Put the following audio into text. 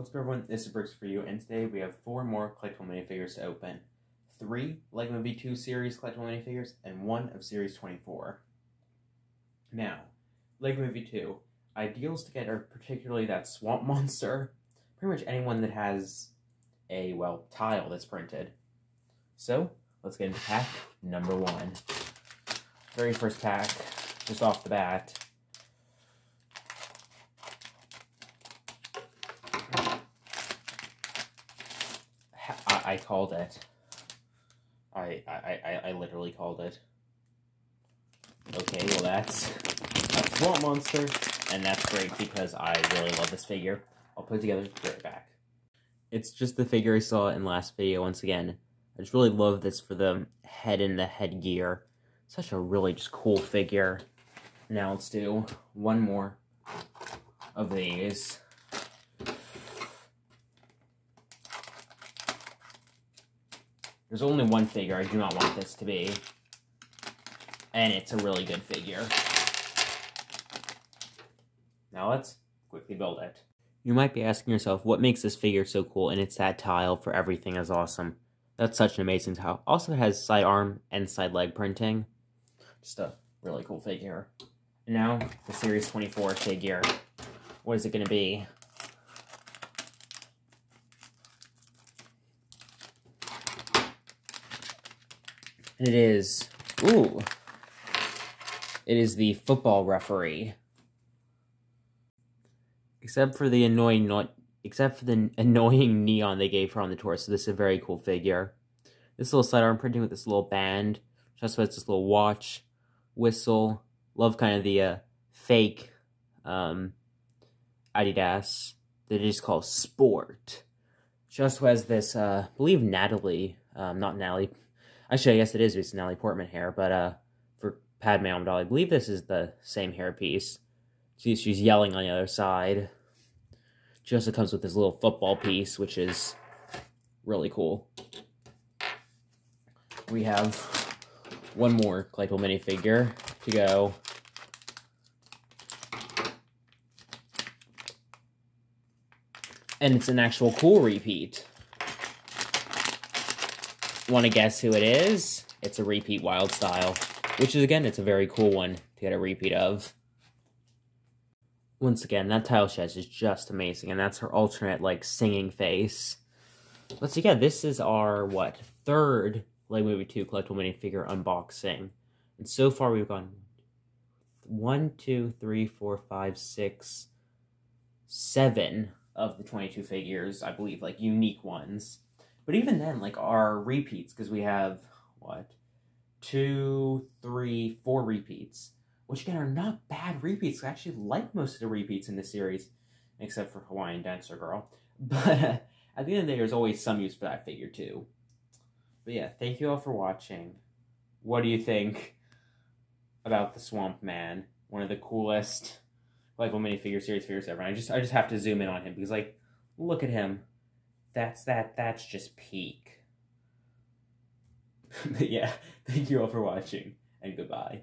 What's up everyone, this is Bricks for you, and today we have four more collectible minifigures to open. Three LEGO Movie 2 series collectible minifigures, and one of Series 24. Now, LEGO Movie 2. Ideals to get are particularly that swamp monster. Pretty much anyone that has a, well, tile that's printed. So, let's get into pack number one. Very first pack, just off the bat, I, called it. I, I, I, I literally called it. Okay, well that's a Swamp Monster, and that's great because I really love this figure. I'll put it together, right back. It's just the figure I saw in last video once again. I just really love this for the head and the headgear. Such a really just cool figure. Now let's do one more of these. There's only one figure I do not want this to be. And it's a really good figure. Now let's quickly build it. You might be asking yourself, what makes this figure so cool? And it's that tile for everything is awesome. That's such an amazing tile. Also, it has side arm and side leg printing. Just a really cool figure. And now, the Series 24 figure. What is it going to be? And it is, ooh, it is the football referee. Except for the annoying not except for the annoying neon they gave her on the torso. This is a very cool figure. This little sidearm printing with this little band. Just has this little watch, whistle. Love kind of the uh, fake um, Adidas that is called Sport. Just has this, uh, I believe Natalie, um, not Natalie, Actually, I guess it is. It's Natalie Portman hair, but uh, for Padme Amidala, I believe this is the same hairpiece. She's she's yelling on the other side. She also comes with this little football piece, which is really cool. We have one more collectible minifigure to go. And it's an actual cool repeat. Want to guess who it is? It's a repeat Wyldstyle, which is, again, it's a very cool one to get a repeat of. Once again, that tile shed is just amazing, and that's her alternate, like, singing face. Let's see, yeah, this is our, what, third LEGO Movie 2 collectible minifigure unboxing. And so far we've gone one, two, three, four, five, six, seven of the 22 figures, I believe, like, unique ones. But even then, like our repeats, because we have what two, three, four repeats, which again are not bad repeats. I actually like most of the repeats in the series, except for Hawaiian Dancer Girl. But uh, at the end of the day, there's always some use for that figure too. But yeah, thank you all for watching. What do you think about the Swamp Man? One of the coolest like minifigure series figures ever. I just I just have to zoom in on him because like look at him that's that that's just peak. but yeah, thank you all for watching and goodbye.